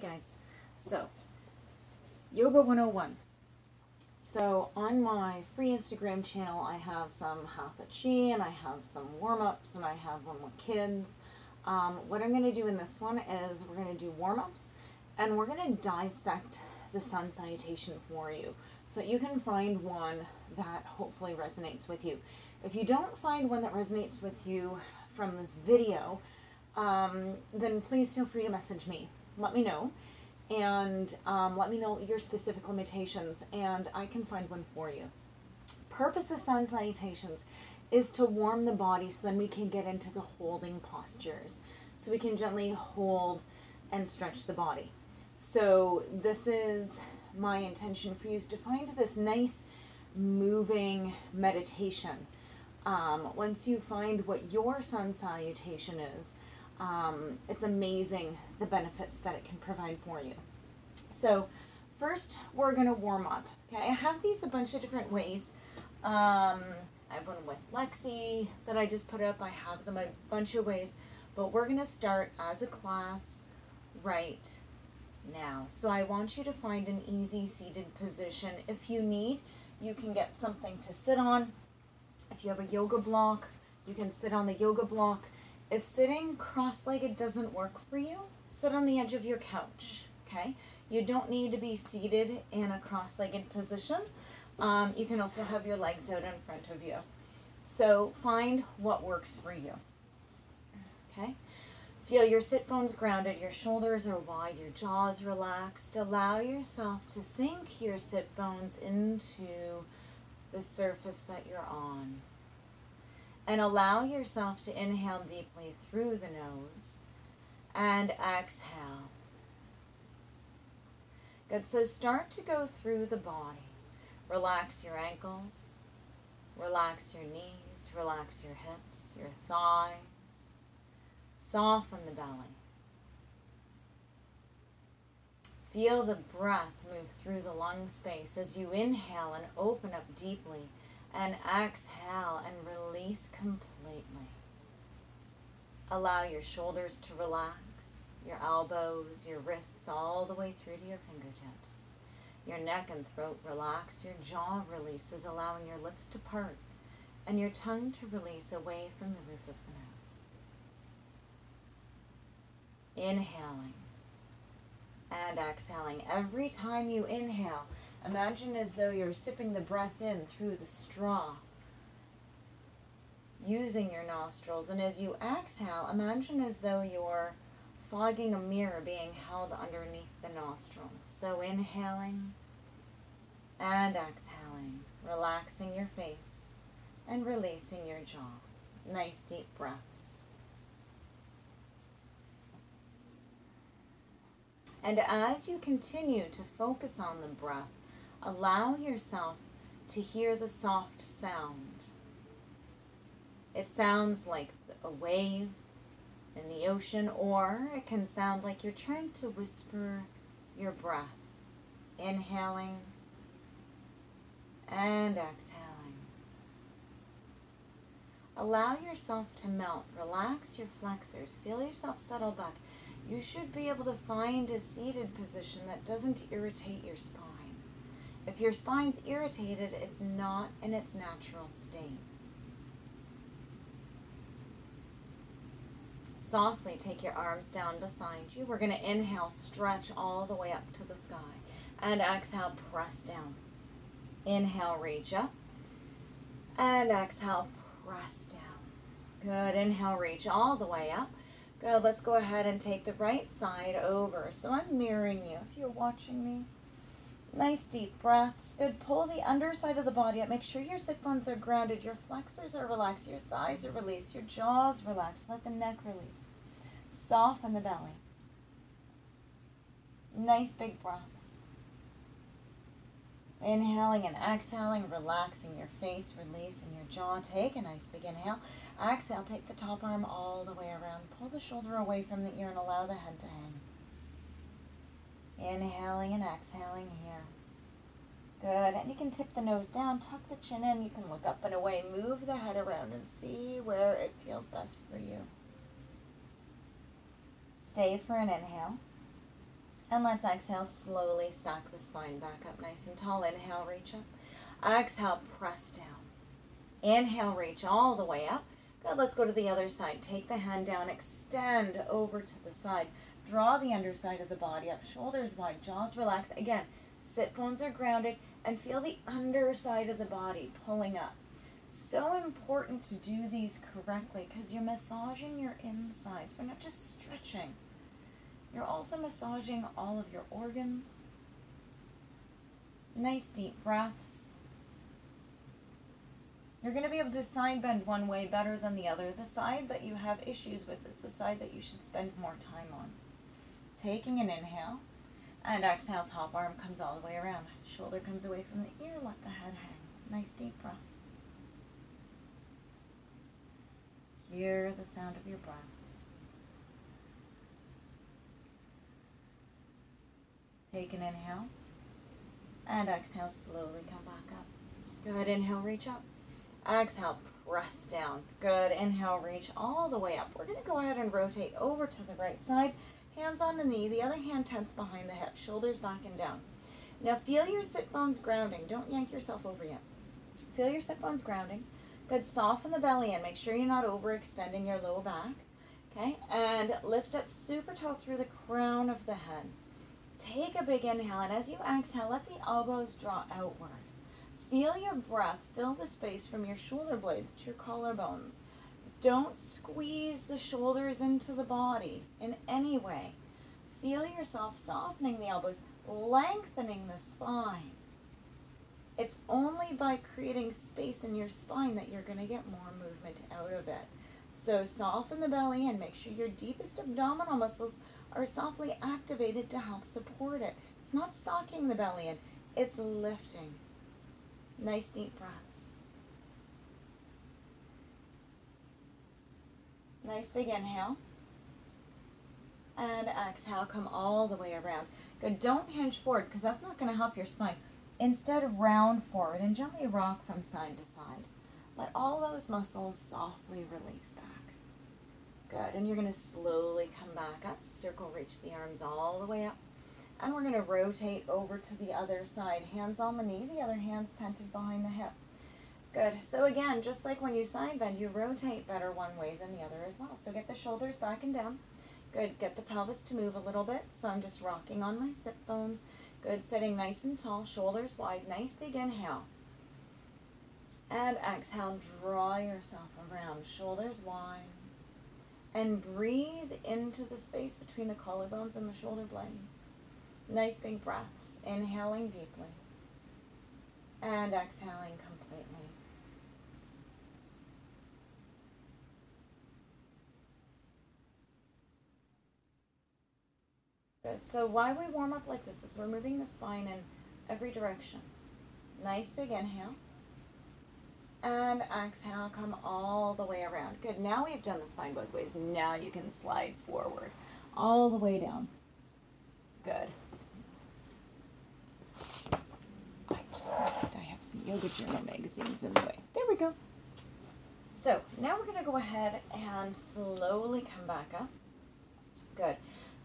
Hi guys. So, Yoga 101. So on my free Instagram channel, I have some Hatha Chi and I have some warm-ups and I have one with kids. Um, what I'm going to do in this one is we're going to do warm-ups and we're going to dissect the sun salutation for you so that you can find one that hopefully resonates with you. If you don't find one that resonates with you from this video, um, then please feel free to message me. Let me know and um, let me know your specific limitations and I can find one for you. Purpose of sun salutations is to warm the body so then we can get into the holding postures. So we can gently hold and stretch the body. So this is my intention for you is to find this nice moving meditation. Um, once you find what your sun salutation is, um, it's amazing the benefits that it can provide for you. So first we're going to warm up. Okay, I have these a bunch of different ways. Um, I have one with Lexi that I just put up. I have them a bunch of ways, but we're going to start as a class right now. So I want you to find an easy seated position. If you need, you can get something to sit on. If you have a yoga block, you can sit on the yoga block. If sitting cross-legged doesn't work for you, sit on the edge of your couch, okay? You don't need to be seated in a cross-legged position. Um, you can also have your legs out in front of you. So find what works for you, okay? Feel your sit bones grounded, your shoulders are wide, your jaws relaxed. Allow yourself to sink your sit bones into the surface that you're on. And allow yourself to inhale deeply through the nose and exhale. Good, so start to go through the body. Relax your ankles, relax your knees, relax your hips, your thighs, soften the belly. Feel the breath move through the lung space as you inhale and open up deeply and exhale and release completely. Allow your shoulders to relax, your elbows, your wrists, all the way through to your fingertips. Your neck and throat relax, your jaw releases, allowing your lips to part and your tongue to release away from the roof of the mouth. Inhaling and exhaling. Every time you inhale, Imagine as though you're sipping the breath in through the straw, using your nostrils. And as you exhale, imagine as though you're fogging a mirror being held underneath the nostrils. So inhaling and exhaling, relaxing your face and releasing your jaw. Nice deep breaths. And as you continue to focus on the breath, allow yourself to hear the soft sound. It sounds like a wave in the ocean, or it can sound like you're trying to whisper your breath, inhaling and exhaling. Allow yourself to melt. Relax your flexors. Feel yourself settle back. You should be able to find a seated position that doesn't irritate your spine. If your spine's irritated, it's not in its natural state. Softly take your arms down beside you. We're going to inhale, stretch all the way up to the sky. And exhale, press down. Inhale, reach up. And exhale, press down. Good. Inhale, reach all the way up. Good. Let's go ahead and take the right side over. So I'm mirroring you if you're watching me. Nice deep breaths. Good. Pull the underside of the body up. Make sure your sit bones are grounded. Your flexors are relaxed. Your thighs are released. Your jaws relaxed. Let the neck release. Soften the belly. Nice big breaths. Inhaling and exhaling, relaxing your face, releasing your jaw. Take a nice big inhale. Exhale, take the top arm all the way around. Pull the shoulder away from the ear and allow the head to hang. Inhaling and exhaling here. Good. And you can tip the nose down, tuck the chin in. You can look up and away. Move the head around and see where it feels best for you. Stay for an inhale. And let's exhale, slowly stack the spine back up nice and tall. Inhale, reach up. Exhale, press down. Inhale, reach all the way up. Good, let's go to the other side. Take the hand down, extend over to the side. Draw the underside of the body up, shoulders wide, jaws relaxed. Again, sit bones are grounded and feel the underside of the body pulling up. So important to do these correctly because you're massaging your insides. We're not just stretching. You're also massaging all of your organs. Nice deep breaths. You're going to be able to side bend one way better than the other. The side that you have issues with is the side that you should spend more time on. Taking an inhale and exhale, top arm comes all the way around. Shoulder comes away from the ear, let the head hang. Nice deep breaths. Hear the sound of your breath. Take an inhale and exhale, slowly come back up. Good, inhale, reach up. Exhale, press down. Good, inhale, reach all the way up. We're gonna go ahead and rotate over to the right side. Hands on the knee, the other hand tense behind the hip, shoulders back and down. Now feel your sit bones grounding. Don't yank yourself over yet. Feel your sit bones grounding. Good, soften the belly in. Make sure you're not overextending your low back. Okay, and lift up super tall through the crown of the head. Take a big inhale, and as you exhale, let the elbows draw outward. Feel your breath fill the space from your shoulder blades to your collarbones. Don't squeeze the shoulders into the body in any way. Feel yourself softening the elbows, lengthening the spine. It's only by creating space in your spine that you're going to get more movement out of it. So soften the belly and make sure your deepest abdominal muscles are softly activated to help support it. It's not socking the belly in, it's lifting. Nice deep breaths. Nice big inhale. And exhale, come all the way around. Good, don't hinge forward because that's not going to help your spine. Instead, round forward and gently rock from side to side. Let all those muscles softly release back. Good, and you're going to slowly come back up. Circle, reach the arms all the way up. And we're going to rotate over to the other side. Hands on the knee, the other hand's tented behind the hip. Good. So again, just like when you side bend, you rotate better one way than the other as well. So get the shoulders back and down. Good. Get the pelvis to move a little bit. So I'm just rocking on my sit bones. Good. Sitting nice and tall, shoulders wide. Nice big inhale. And exhale, draw yourself around, shoulders wide. And breathe into the space between the collarbones and the shoulder blades. Nice big breaths. Inhaling deeply. And exhaling completely. Good. So why we warm up like this is we're moving the spine in every direction. Nice big inhale. And exhale, come all the way around. Good. Now we've done the spine both ways. Now you can slide forward all the way down. Good. I just noticed I have some Yoga Journal magazines in the way. There we go. So now we're going to go ahead and slowly come back up. Good.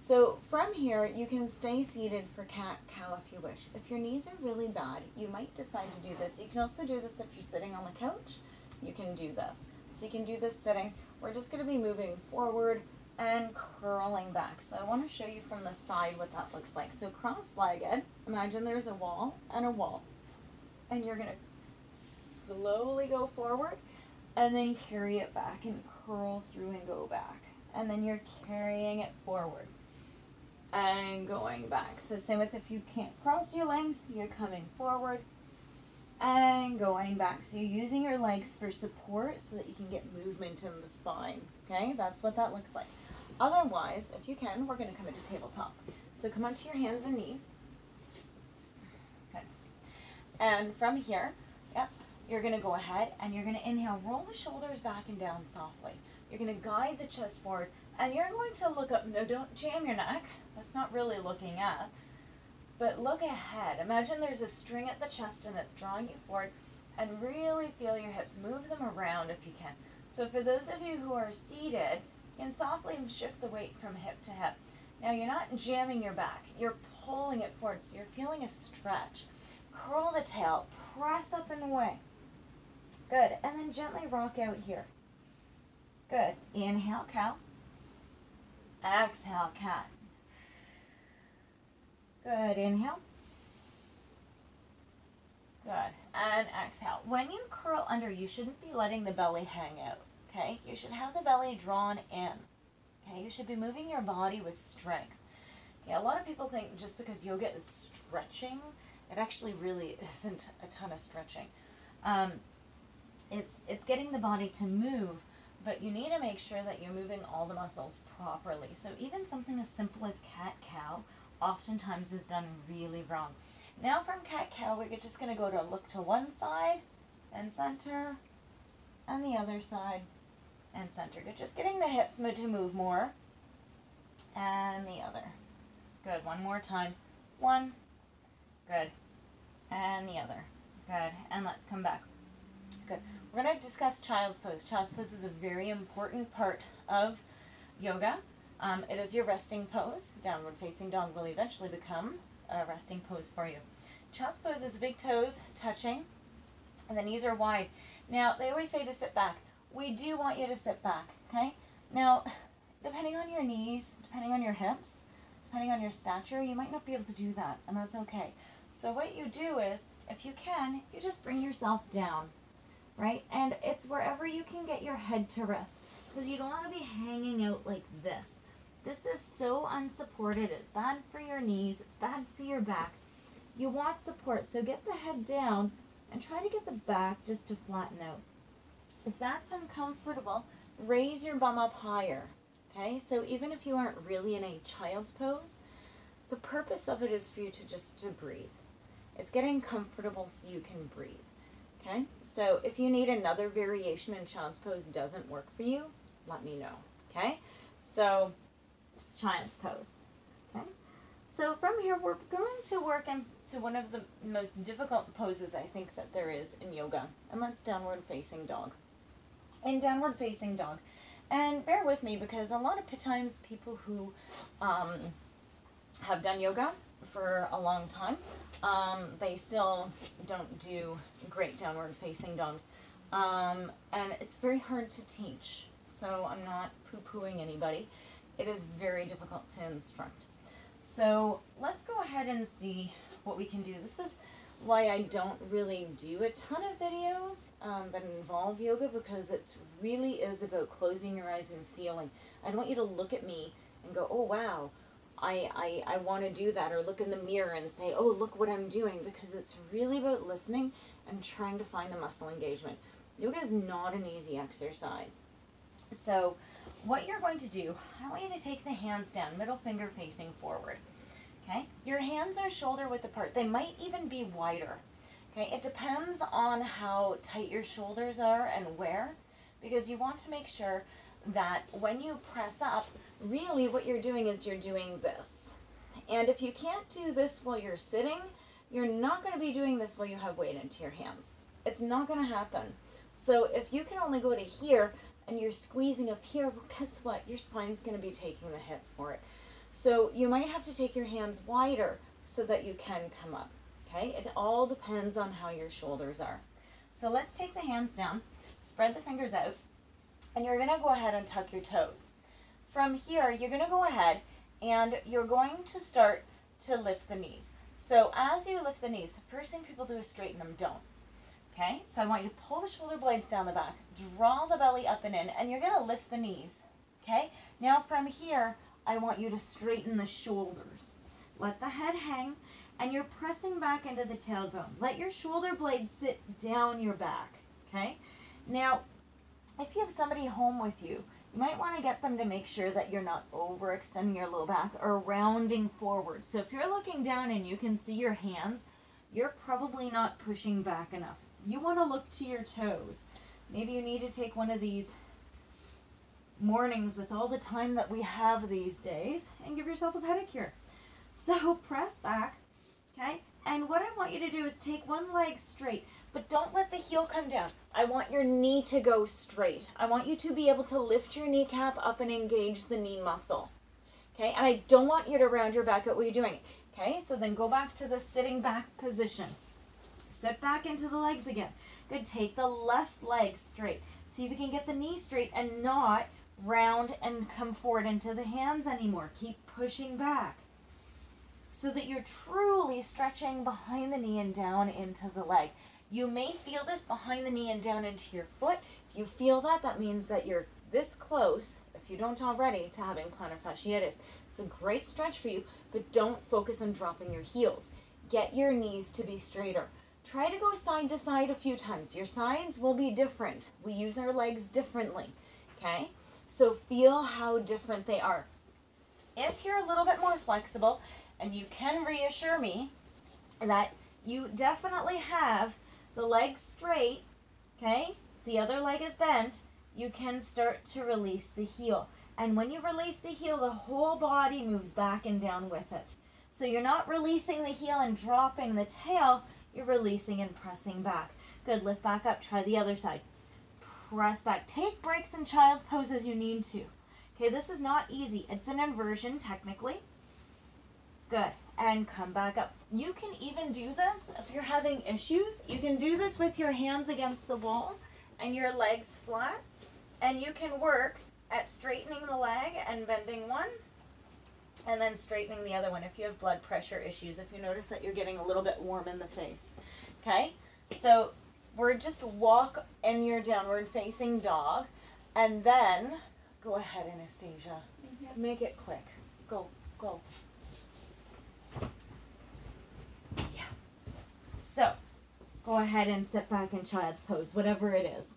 So from here, you can stay seated for cat cow if you wish. If your knees are really bad, you might decide to do this. You can also do this if you're sitting on the couch. You can do this. So you can do this sitting. We're just going to be moving forward and curling back. So I want to show you from the side what that looks like. So cross-legged, imagine there's a wall and a wall. And you're going to slowly go forward and then carry it back and curl through and go back. And then you're carrying it forward and going back. So same with if you can't cross your legs, you're coming forward and going back. So you're using your legs for support so that you can get movement in the spine. Okay, that's what that looks like. Otherwise, if you can, we're going to come into tabletop. So come onto your hands and knees. Okay. And from here, yep, you're going to go ahead and you're going to inhale, roll the shoulders back and down softly. You're going to guide the chest forward and you're going to look up. No, don't jam your neck. That's not really looking up. But look ahead. Imagine there's a string at the chest and it's drawing you forward and really feel your hips. Move them around if you can. So for those of you who are seated, you can softly shift the weight from hip to hip. Now you're not jamming your back, you're pulling it forward, so you're feeling a stretch. Curl the tail, press up and away. Good, and then gently rock out here. Good, inhale, cow. Exhale, cat. Good, inhale. Good, and exhale. When you curl under, you shouldn't be letting the belly hang out, okay? You should have the belly drawn in, okay? You should be moving your body with strength. Yeah, a lot of people think just because yoga is stretching, it actually really isn't a ton of stretching. Um, it's, it's getting the body to move, but you need to make sure that you're moving all the muscles properly. So even something as simple as cat-cow oftentimes is done really wrong. Now from cat-cow, we're just going to go to look to one side and center, and the other side and center. Good. Just getting the hips to move more, and the other. Good. One more time. One. Good. And the other. Good. And let's come back. Good. We're going to discuss child's pose. Child's pose is a very important part of yoga. Um, it is your resting pose. Downward facing dog will eventually become a resting pose for you. Child's pose is big toes touching and the knees are wide. Now, they always say to sit back. We do want you to sit back, okay? Now, depending on your knees, depending on your hips, depending on your stature, you might not be able to do that, and that's okay. So what you do is, if you can, you just bring yourself down right? And it's wherever you can get your head to rest because you don't want to be hanging out like this. This is so unsupported. It's bad for your knees. It's bad for your back. You want support, so get the head down and try to get the back just to flatten out. If that's uncomfortable, raise your bum up higher. Okay, so even if you aren't really in a child's pose, the purpose of it is for you to just to breathe. It's getting comfortable so you can breathe. Okay, so if you need another variation in child's pose doesn't work for you, let me know. Okay, so child's pose. Okay, so from here we're going to work into one of the most difficult poses I think that there is in yoga, and that's downward facing dog. In downward facing dog, and bear with me because a lot of times people who um, have done yoga for a long time. Um, they still don't do great downward facing dogs. Um, and it's very hard to teach, so I'm not poo-pooing anybody. It is very difficult to instruct. So let's go ahead and see what we can do. This is why I don't really do a ton of videos um, that involve yoga because it really is about closing your eyes and feeling. I don't want you to look at me and go, oh wow, I, I, I want to do that or look in the mirror and say, oh, look what I'm doing because it's really about listening and trying to find the muscle engagement. Yoga is not an easy exercise. So what you're going to do, I want you to take the hands down, middle finger facing forward. Okay, your hands are shoulder width apart. They might even be wider. Okay, it depends on how tight your shoulders are and where, because you want to make sure that when you press up, really what you're doing is you're doing this. And if you can't do this while you're sitting, you're not going to be doing this while you have weight into your hands. It's not going to happen. So if you can only go to here and you're squeezing up here, well, guess what? Your spine's going to be taking the hit for it. So you might have to take your hands wider so that you can come up. Okay, it all depends on how your shoulders are. So let's take the hands down, spread the fingers out, and you're going to go ahead and tuck your toes. From here, you're going to go ahead and you're going to start to lift the knees. So as you lift the knees, the first thing people do is straighten them. Don't. Okay, so I want you to pull the shoulder blades down the back, draw the belly up and in, and you're going to lift the knees. Okay, now from here, I want you to straighten the shoulders. Let the head hang, and you're pressing back into the tailbone. Let your shoulder blades sit down your back. Okay, now if you have somebody home with you, you might want to get them to make sure that you're not overextending your low back or rounding forward. So if you're looking down and you can see your hands, you're probably not pushing back enough. You want to look to your toes. Maybe you need to take one of these mornings with all the time that we have these days and give yourself a pedicure. So press back, okay? And what I want you to do is take one leg straight. But don't let the heel come down. I want your knee to go straight. I want you to be able to lift your kneecap up and engage the knee muscle. Okay, and I don't want you to round your back out while you're doing it. Okay, so then go back to the sitting back position. Sit back into the legs again. Good, take the left leg straight. See if you can get the knee straight and not round and come forward into the hands anymore. Keep pushing back so that you're truly stretching behind the knee and down into the leg. You may feel this behind the knee and down into your foot. If you feel that, that means that you're this close, if you don't already, to having plantar fasciitis. It's a great stretch for you, but don't focus on dropping your heels. Get your knees to be straighter. Try to go side to side a few times. Your sides will be different. We use our legs differently, okay? So feel how different they are. If you're a little bit more flexible, and you can reassure me that you definitely have the legs straight, okay? The other leg is bent. You can start to release the heel. And when you release the heel, the whole body moves back and down with it. So you're not releasing the heel and dropping the tail, you're releasing and pressing back. Good, lift back up, try the other side. Press back. Take breaks in child's pose as you need to. Okay, this is not easy. It's an inversion technically. Good. And come back up. You can even do this if you're having issues. You can do this with your hands against the wall and your legs flat. And you can work at straightening the leg and bending one and then straightening the other one if you have blood pressure issues, if you notice that you're getting a little bit warm in the face. Okay? So we're just walk in your downward facing dog and then go ahead, Anastasia. Mm-hmm. Make it quick. Go, go. So, go ahead and sit back in child's pose, whatever it is.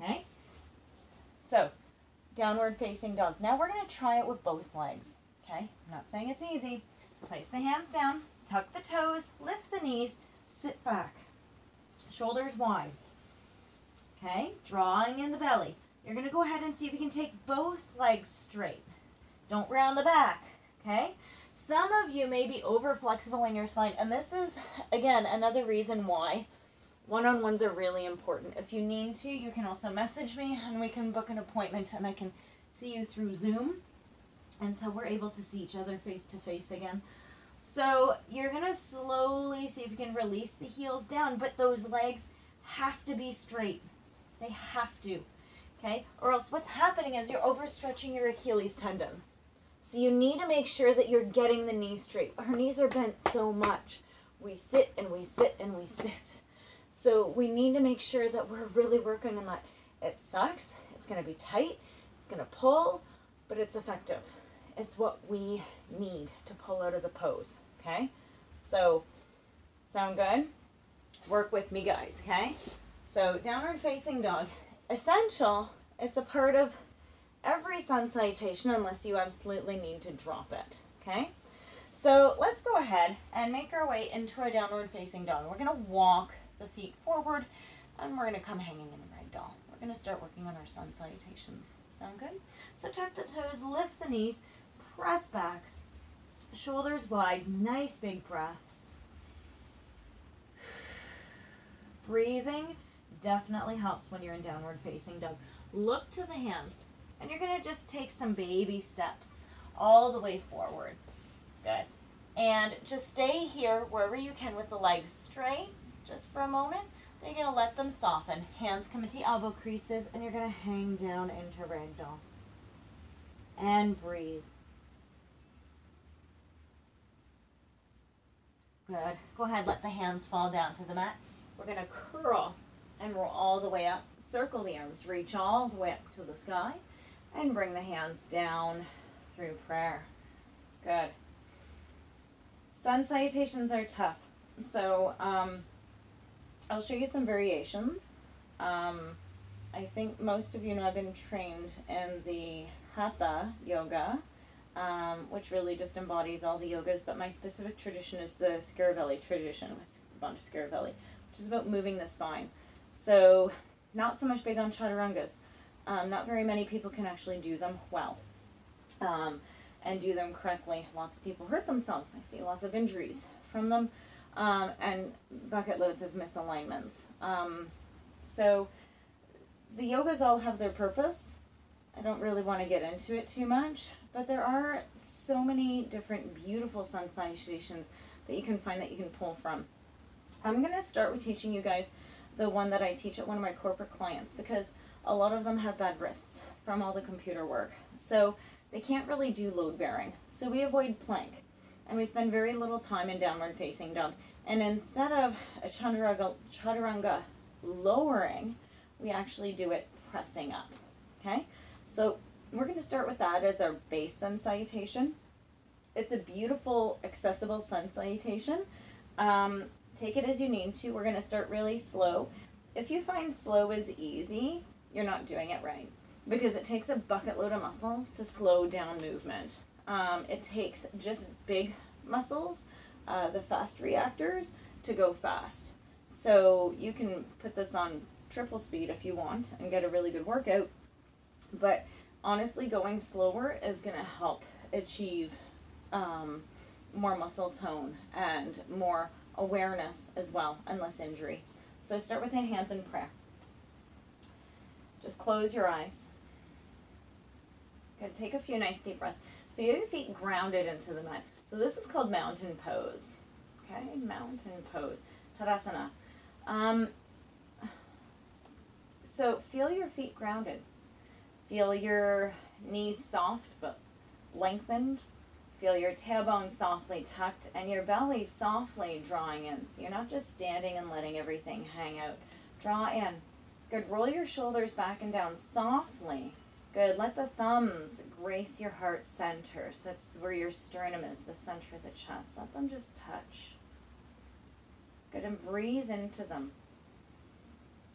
Okay? So, downward facing dog. Now we're going to try it with both legs. Okay? I'm not saying it's easy. Place the hands down, tuck the toes, lift the knees, sit back. Shoulders wide. Okay? Drawing in the belly. You're going to go ahead and see if you can take both legs straight. Don't round the back. Okay? Some of you may be over flexible in your spine, and this is, again, another reason why one on ones are really important. If you need to, you can also message me and we can book an appointment and I can see you through Zoom until we're able to see each other face to face again. So you're going to slowly see if you can release the heels down, but those legs have to be straight. They have to. Okay? Or else what's happening is you're overstretching your Achilles tendon. So you need to make sure that you're getting the knees straight. Our knees are bent so much. We sit and we sit and we sit. So we need to make sure that we're really working on that. It sucks. It's going to be tight. It's going to pull, but it's effective. It's what we need to pull out of the pose. Okay? So, sound good? Work with me, guys. Okay? So, downward facing dog. Essential. It's a part of every sun salutation unless you absolutely need to drop it, okay? So let's go ahead and make our way into a downward facing dog. We're gonna walk the feet forward and we're gonna come hanging in a ragdoll. We're gonna start working on our sun salutations. Sound good? So tuck the toes, lift the knees, press back, shoulders wide, nice big breaths. Breathing definitely helps when you're in downward facing dog. Look to the hands. And you're going to just take some baby steps all the way forward. Good. And just stay here wherever you can with the legs straight just for a moment. Then you're going to let them soften. Hands come into elbow creases and you're going to hang down into ragdoll. And breathe. Good. Go ahead, let the hands fall down to the mat. We're going to curl and roll all the way up. Circle the arms, reach all the way up to the sky and bring the hands down through prayer. Good. Sun salutations are tough. So um, I'll show you some variations. Um, I think most of you know I've been trained in the Hatha yoga, um, which really just embodies all the yogas, but my specific tradition is the Scaravelli tradition with Vanda Scaravelli, which is about moving the spine. So not so much big on chaturangas. Um, not very many people can actually do them well um, and do them correctly. Lots of people hurt themselves. I see lots of injuries from them um, and bucket loads of misalignments. Um, so the yogas all have their purpose I don't really want to get into it too much, but there are so many different beautiful sun salutations that you can find that you can pull from. I'm going to start with teaching you guys the one that I teach at one of my corporate clients because a lot of them have bad wrists from all the computer work. So they can't really do load bearing. So we avoid plank and we spend very little time in downward facing dog. And instead of a chaturanga, chaturanga lowering, we actually do it pressing up. Okay? So we're going to start with that as our base sun salutation. It's a beautiful, accessible sun salutation. Um, take it as you need to. We're going to start really slow. If you find slow is easy, you're not doing it right because it takes a bucket load of muscles to slow down movement. Um, it takes just big muscles, uh, the fast reactors, to go fast. So you can put this on triple speed if you want and get a really good workout. But honestly, going slower is going to help achieve um, more muscle tone and more awareness as well and less injury. So start with the hands in prayer. Just close your eyes. Good. Take a few nice deep breaths. Feel your feet grounded into the mat. So this is called mountain pose. Okay, mountain pose. Tadasana. Um, so feel your feet grounded. Feel your knees soft but lengthened. Feel your tailbone softly tucked and your belly softly drawing in. So you're not just standing and letting everything hang out. Draw in. Good. Roll your shoulders back and down softly. Good. Let the thumbs grace your heart center. So it's where your sternum is, the center of the chest. Let them just touch. Good. And breathe into them.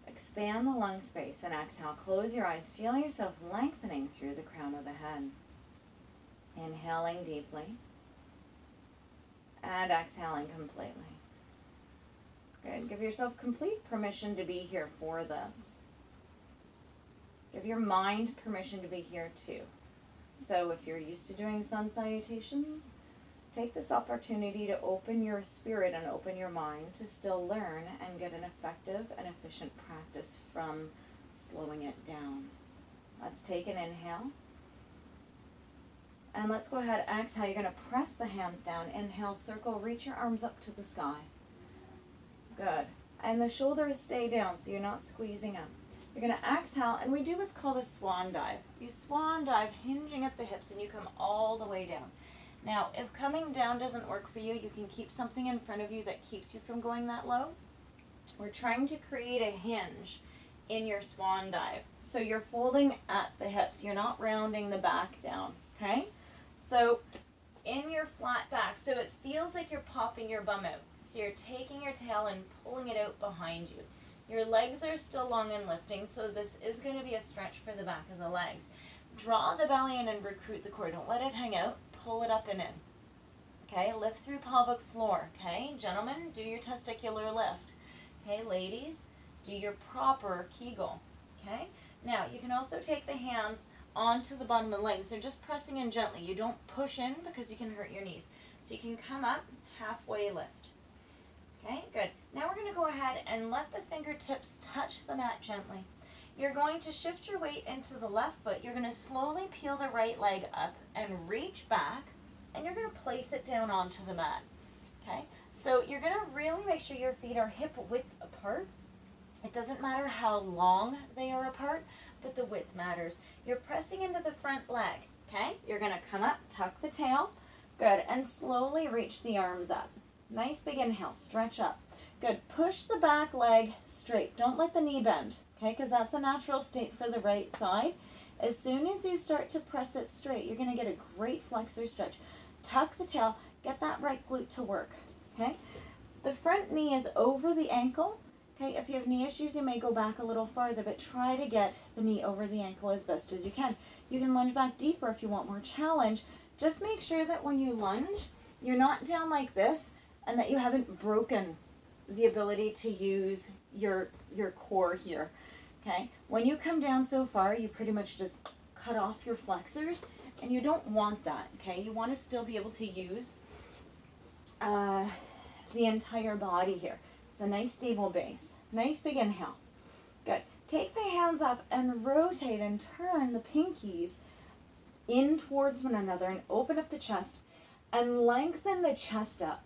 Expand the lung space and exhale. Close your eyes. Feel yourself lengthening through the crown of the head. Inhaling deeply and exhaling completely. Good. Give yourself complete permission to be here for this. Give your mind permission to be here too. So if you're used to doing sun salutations, take this opportunity to open your spirit and open your mind to still learn and get an effective and efficient practice from slowing it down. Let's take an inhale. And let's go ahead, exhale. You're going to press the hands down. Inhale, circle, reach your arms up to the sky. Good. And the shoulders stay down so you're not squeezing up. You're going to exhale, and we do what's called a swan dive. You swan dive, hinging at the hips, and you come all the way down. Now, if coming down doesn't work for you, you can keep something in front of you that keeps you from going that low. We're trying to create a hinge in your swan dive. So you're folding at the hips. You're not rounding the back down, okay? So in your flat back, so it feels like you're popping your bum out. So you're taking your tail and pulling it out behind you. Your legs are still long and lifting, so this is going to be a stretch for the back of the legs. Draw the belly in and recruit the core. Don't let it hang out. Pull it up and in. Okay, lift through pelvic floor. Okay, gentlemen, do your testicular lift. Okay, ladies, do your proper Kegel. Okay, now you can also take the hands onto the bottom of the legs. They're just pressing in gently. You don't push in because you can hurt your knees. So you can come up, halfway lift. Okay, good. Now we're going to go ahead and let the fingertips touch the mat gently. You're going to shift your weight into the left foot. You're going to slowly peel the right leg up and reach back, and you're going to place it down onto the mat. Okay, so you're going to really make sure your feet are hip width apart. It doesn't matter how long they are apart, but the width matters. You're pressing into the front leg, okay? You're gonna come up, tuck the tail, good, and slowly reach the arms up. Nice big inhale, stretch up. Good, push the back leg straight. Don't let the knee bend, okay? Because that's a natural state for the right side. As soon as you start to press it straight, you're gonna get a great flexor stretch. Tuck the tail, get that right glute to work, okay? The front knee is over the ankle, Okay, if you have knee issues, you may go back a little farther, but try to get the knee over the ankle as best as you can. You can lunge back deeper if you want more challenge. Just make sure that when you lunge, you're not down like this and that you haven't broken the ability to use your, your core here. Okay, when you come down so far, you pretty much just cut off your flexors and you don't want that, okay? You want to still be able to use uh, the entire body here. It's a nice stable base. Nice big inhale. Good. take the hands up and rotate and turn the pinkies in towards one another and open up the chest and lengthen the chest up.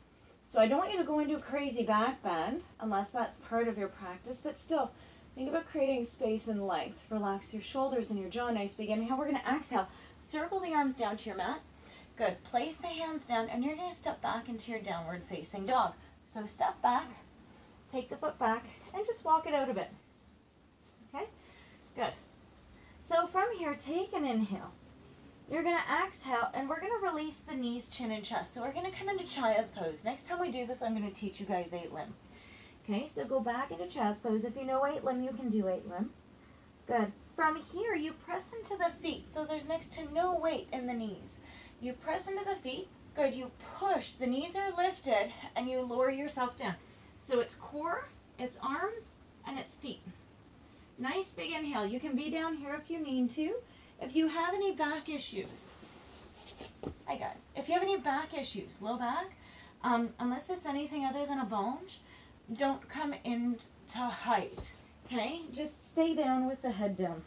So I don't want you to go into a crazy back bend unless that's part of your practice, but still think about creating space and length. Relax your shoulders and your jaw. Nice big inhale. We're going to exhale. Circle the arms down to your mat. Good. Place the hands down and you're going to step back into your downward facing dog. So step back, take the foot back, and just walk it out a bit. Okay? Good. So from here, take an inhale. You're going to exhale, and we're going to release the knees, chin, and chest. So we're going to come into child's pose. Next time we do this, I'm going to teach you guys eight limb. Okay, so go back into child's pose. If you know eight limb, you can do eight limb. Good. From here, you press into the feet, so there's next to no weight in the knees. You press into the feet. Good. You push. The knees are lifted, and you lower yourself down. So it's core, it's arms, and it's feet. Nice big inhale. You can be down here if you need to. If you have any back issues, hi guys, if you have any back issues, low back, um, unless it's anything other than a bulge, don't come into height, okay? Just stay down with the head down,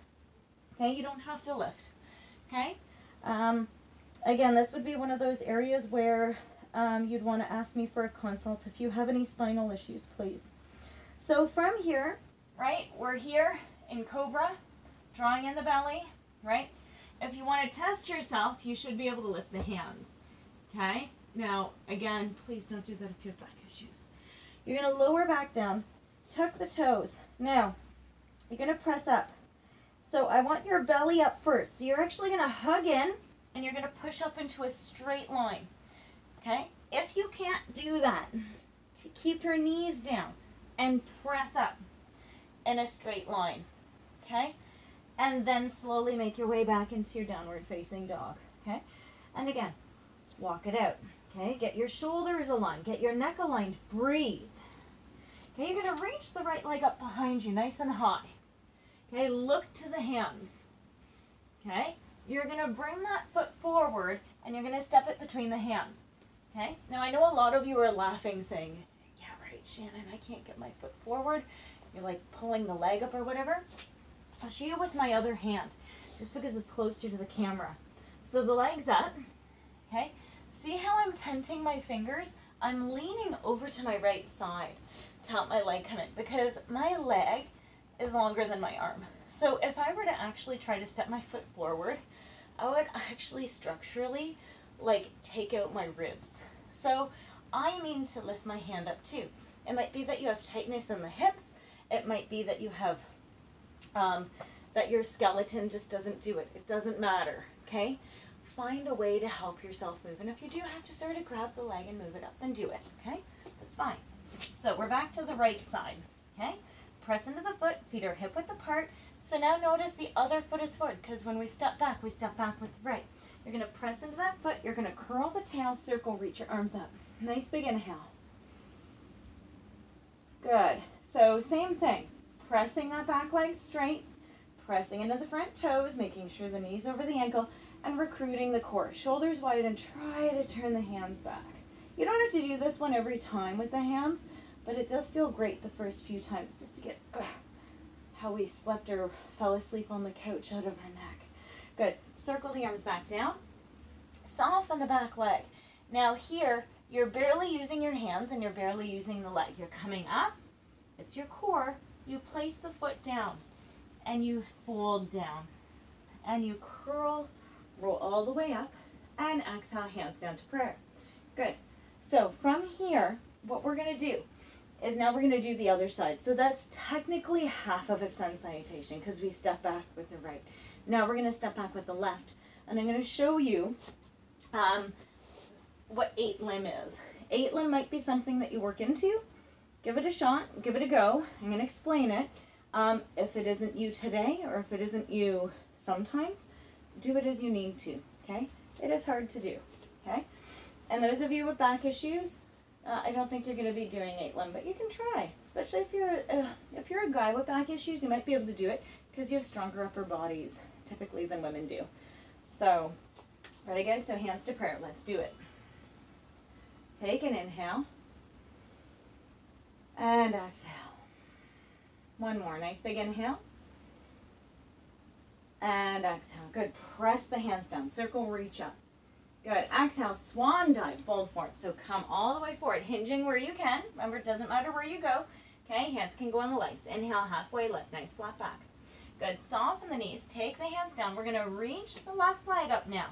okay? You don't have to lift, okay? Um, again, this would be one of those areas where um, you'd want to ask me for a consult if you have any spinal issues, please. So from here, right, we're here in Cobra, drawing in the belly, right? If you want to test yourself, you should be able to lift the hands, okay? Now, again, please don't do that if you have back issues. You're going to lower back down, tuck the toes. Now, you're going to press up. So I want your belly up first. So you're actually going to hug in, and you're going to push up into a straight line, okay? If you can't do that, keep your knees down and press up in a straight line, okay? And then slowly make your way back into your downward facing dog, okay? And again, walk it out, okay? Get your shoulders aligned, get your neck aligned, breathe. Okay, you're gonna reach the right leg up behind you, nice and high. Okay, look to the hands. Okay, you're gonna bring that foot forward and you're gonna step it between the hands. Okay, now I know a lot of you are laughing saying, yeah, right, Shannon, I can't get my foot forward. You're like pulling the leg up or whatever. I'll show you with my other hand, just because it's closer to the camera. So the leg's up, okay? See how I'm tenting my fingers? I'm leaning over to my right side to help my leg come in because my leg is longer than my arm. So if I were to actually try to step my foot forward, I would actually structurally like take out my ribs. So I mean to lift my hand up too. It might be that you have tightness in the hips. It might be that you have um, that your skeleton just doesn't do it. It doesn't matter, okay? Find a way to help yourself move. And if you do have to sort of grab the leg and move it up, then do it, okay? That's fine. So we're back to the right side, okay? Press into the foot, feet are hip width apart. So now notice the other foot is forward because when we step back, we step back with the right. You're going to press into that foot. You're going to curl the tail, circle, reach your arms up. Nice big inhale. Good. So same thing pressing that back leg straight, pressing into the front toes, making sure the knees over the ankle, and recruiting the core. Shoulders wide and try to turn the hands back. You don't have to do this one every time with the hands, but it does feel great the first few times just to get uh, how we slept or fell asleep on the couch out of our neck. Good. Circle the arms back down. Soften the back leg. Now here, you're barely using your hands and you're barely using the leg. You're coming up. It's your core you place the foot down and you fold down and you curl, roll all the way up and exhale, hands down to prayer. Good. So from here, what we're going to do is now we're going to do the other side. So that's technically half of a sun salutation because we step back with the right. Now we're going to step back with the left. And I'm going to show you um, what eight limb is. Eight limb might be something that you work into give it a shot, give it a go. I'm going to explain it. Um, if it isn't you today or if it isn't you sometimes, do it as you need to, okay? It is hard to do, okay? And those of you with back issues, uh, I don't think you're going to be doing eight limb, but you can try. Especially if you're uh, if you're a guy with back issues, you might be able to do it because you have stronger upper bodies typically than women do. So, ready guys? So hands to prayer. Let's do it. Take an inhale. And exhale. One more. Nice big inhale. And exhale. Good. Press the hands down. Circle, reach up. Good. Exhale, swan dive, fold forward. So come all the way forward, hinging where you can. Remember, it doesn't matter where you go. Okay, hands can go on the legs. Inhale, halfway lift. Nice flat back. Good. Soften the knees. Take the hands down. We're going to reach the left leg up now.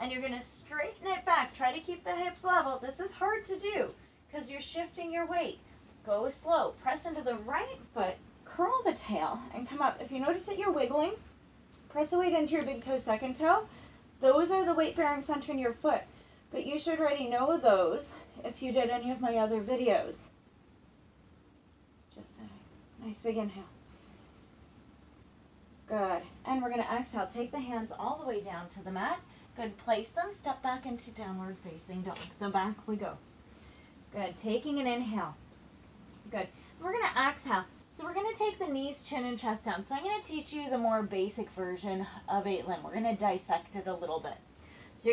And you're going to straighten it back. Try to keep the hips level. This is hard to do because you're shifting your weight. Go slow. Press into the right foot. Curl the tail and come up. If you notice that you're wiggling, press the weight into your big toe, second toe. Those are the weight bearing center in your foot. But you should already know those if you did any of my other videos. Just saying. Nice big inhale. Good. And we're going to exhale. Take the hands all the way down to the mat. Good. Place them. Step back into downward facing dog. So back we go. Good. Taking an inhale. Good. We're going to exhale. So we're going to take the knees, chin, and chest down. So I'm going to teach you the more basic version of eight limb. We're going to dissect it a little bit. So you're going